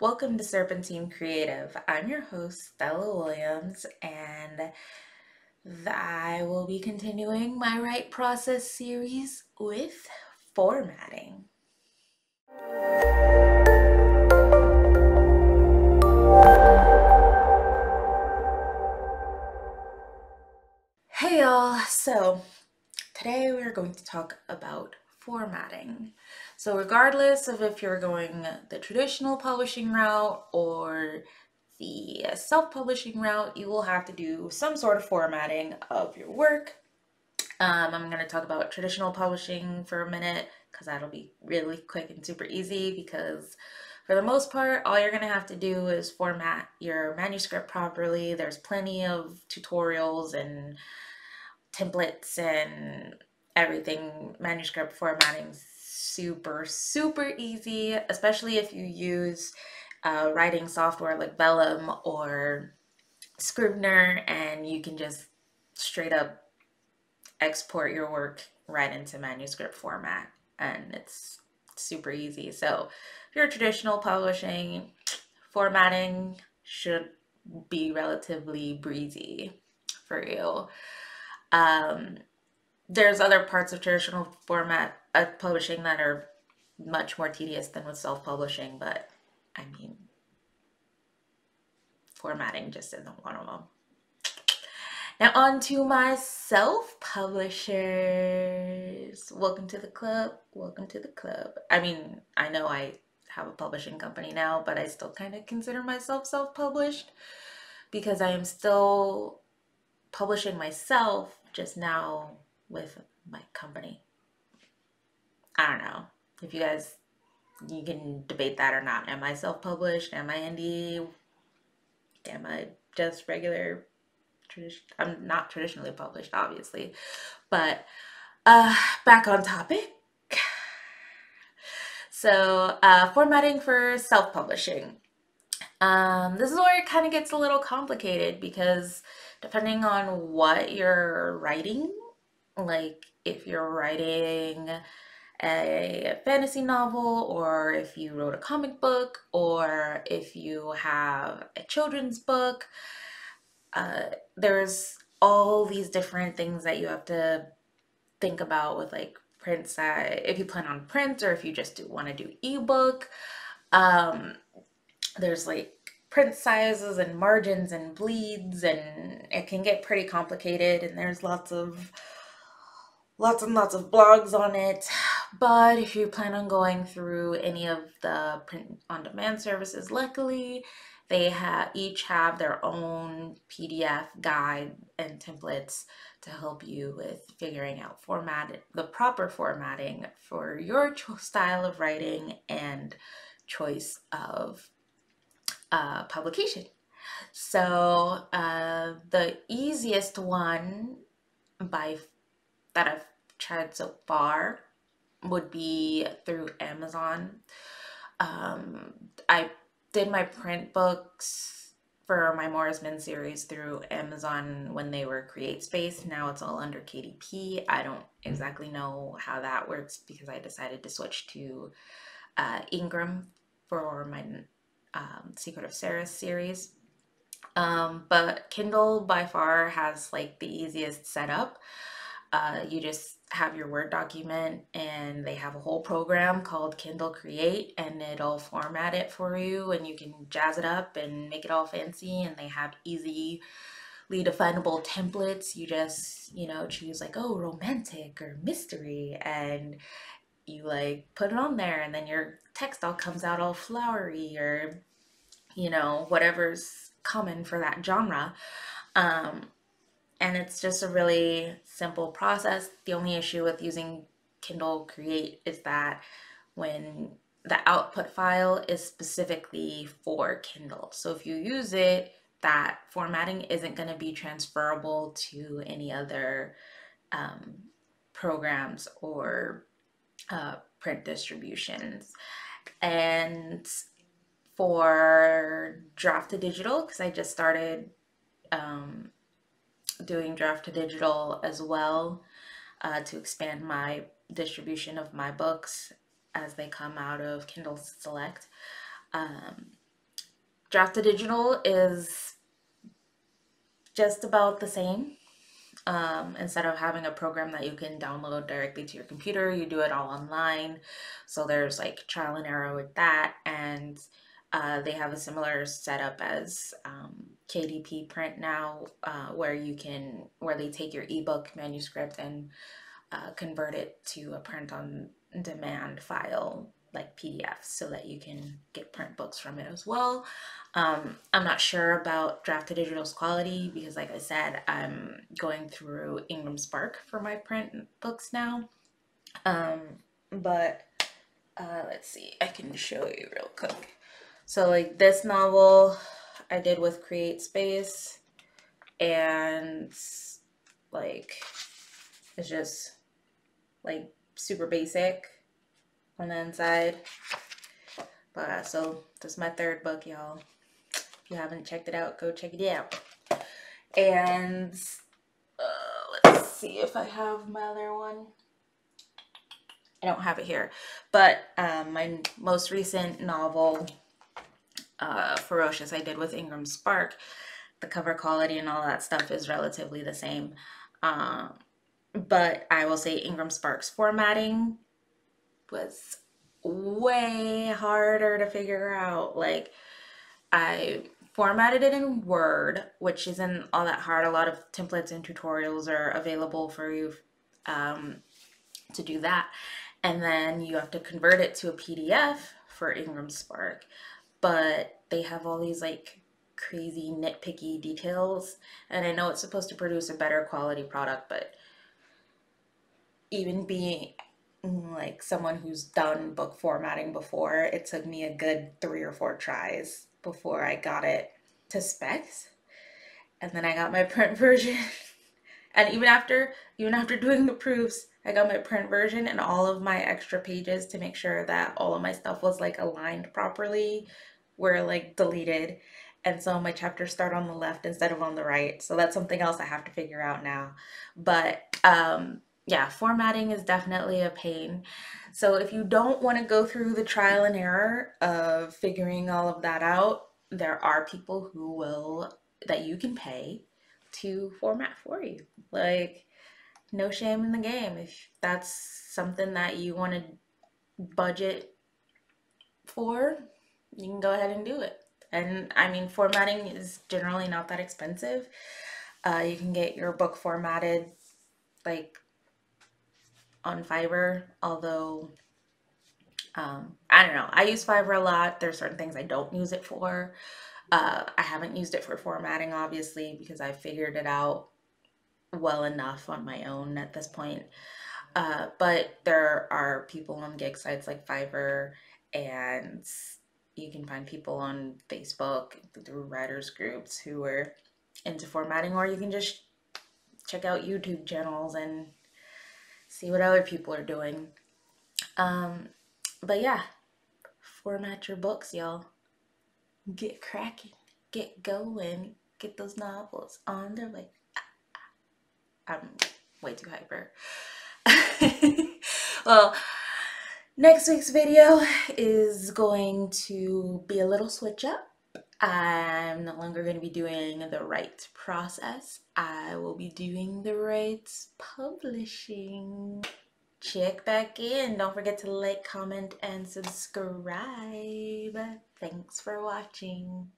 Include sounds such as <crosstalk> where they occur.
Welcome to Serpentine Creative. I'm your host, Stella Williams, and I will be continuing my write process series with formatting. Hey y'all, so today we're going to talk about formatting. So regardless of if you're going the traditional publishing route or the self-publishing route, you will have to do some sort of formatting of your work. Um, I'm going to talk about traditional publishing for a minute because that'll be really quick and super easy because for the most part, all you're going to have to do is format your manuscript properly. There's plenty of tutorials and templates and everything. Manuscript formatting super, super easy, especially if you use uh, writing software like Vellum or Scrivener, and you can just straight up export your work right into manuscript format, and it's super easy. So, if you're traditional publishing, formatting should be relatively breezy for you. Um, there's other parts of traditional format uh, publishing that are much more tedious than with self-publishing, but I mean, formatting just isn't one of them. Now on to my self-publishers. Welcome to the club. Welcome to the club. I mean, I know I have a publishing company now, but I still kind of consider myself self-published because I am still publishing myself just now with my company. I don't know if you guys you can debate that or not. Am I self-published? Am I indie? Am I just regular? I'm not traditionally published, obviously, but uh, back on topic. So, uh, formatting for self-publishing. Um, this is where it kind of gets a little complicated because depending on what you're writing, like if you're writing a fantasy novel or if you wrote a comic book or if you have a children's book uh, there's all these different things that you have to think about with like print size if you plan on print or if you just do want to do ebook um, there's like print sizes and margins and bleeds and it can get pretty complicated and there's lots of lots and lots of blogs on it. But if you plan on going through any of the print on demand services, luckily they have each have their own PDF guide and templates to help you with figuring out format the proper formatting for your style of writing and choice of uh, publication. So uh, the easiest one by that I've tried so far would be through Amazon. Um, I did my print books for my Morris Minz series through Amazon when they were Create Space. Now it's all under KDP. I don't exactly know how that works because I decided to switch to uh, Ingram for my um, Secret of Sarah series. Um, but Kindle by far has like the easiest setup. Uh, you just have your Word document and they have a whole program called Kindle Create and it'll format it for you and you can jazz it up and make it all fancy and they have easily definable templates. You just, you know, choose like, oh, romantic or mystery and you like put it on there and then your text all comes out all flowery or, you know, whatever's common for that genre. Um, and it's just a really simple process. The only issue with using Kindle Create is that when the output file is specifically for Kindle. So if you use it, that formatting isn't going to be transferable to any other um, programs or uh, print distributions. And for draft to digital, because I just started um, doing draft to digital as well uh, to expand my distribution of my books as they come out of Kindle Select. Um, Draft to Digital is just about the same. Um, instead of having a program that you can download directly to your computer, you do it all online. So there's like trial and error with that. And uh, they have a similar setup as um, KDP Print now, uh, where you can, where they take your ebook manuscript and uh, convert it to a print on demand file like PDFs so that you can get print books from it as well. Um, I'm not sure about Draft to Digital's quality because, like I said, I'm going through Ingram Spark for my print books now. Um, but uh, let's see, I can show you real quick. So, like this novel, I did with Create Space, and like it's just like super basic on the inside. But so this is my third book, y'all. If you haven't checked it out, go check it out. And uh, let's see if I have my other one. I don't have it here, but um, my most recent novel, uh, Ferocious, I did with Ingram Spark. The cover quality and all that stuff is relatively the same. Um, but I will say Ingram Spark's formatting was way harder to figure out. Like, I formatted it in Word, which isn't all that hard. A lot of templates and tutorials are available for you um, to do that. And then you have to convert it to a PDF for Ingram Spark. But they have all these like crazy nitpicky details. And I know it's supposed to produce a better quality product, but even being like someone who's done book formatting before, it took me a good three or four tries before I got it to specs. And then I got my <laughs> print version. and even after even after doing the proofs, I got my print version and all of my extra pages to make sure that all of my stuff was like aligned properly were like deleted. And so my chapters start on the left instead of on the right. So that's something else I have to figure out now. But um yeah, formatting is definitely a pain. So if you don't want to go through the trial and error of figuring all of that out, there are people who will that you can pay to format for you. Like no shame in the game. If that's something that you want to budget for, you can go ahead and do it. And I mean, formatting is generally not that expensive. Uh, you can get your book formatted like on Fiverr, although um, I don't know. I use Fiverr a lot. There's certain things I don't use it for. Uh, I haven't used it for formatting, obviously, because I figured it out well enough on my own at this point. Uh, but there are people on gig sites like Fiverr, and you can find people on Facebook through writers groups who are into formatting, or you can just check out YouTube channels and see what other people are doing. Um, but yeah, format your books, y'all. Get cracking, get going, get those novels on their way. I'm way too hyper. <laughs> well, next week's video is going to be a little switch up. I'm no longer going to be doing the write process. I will be doing the rights publishing. Check back in. Don't forget to like, comment, and subscribe. Thanks for watching.